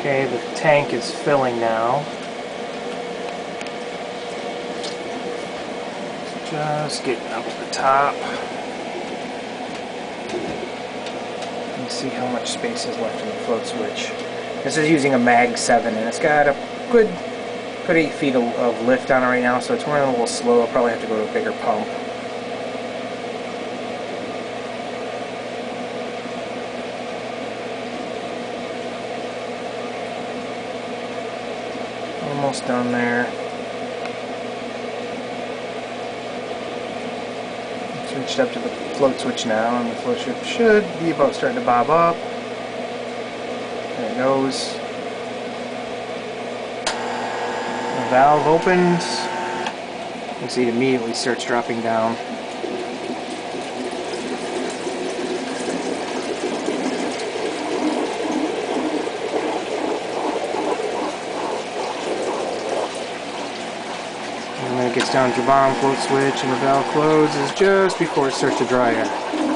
Okay, the tank is filling now. Just getting up to the top. You see how much space is left in the float switch. This is using a Mag 7 and it's got a good, good 8 feet of lift on it right now, so it's running a little slow. I'll probably have to go to a bigger pump. Almost done there. Switched up to the float switch now, and the float should be about starting to bob up. There it goes. The valve opens. You can see it immediately starts dropping down. When it gets down to the bottom float switch and the valve closes just before it starts to dry air.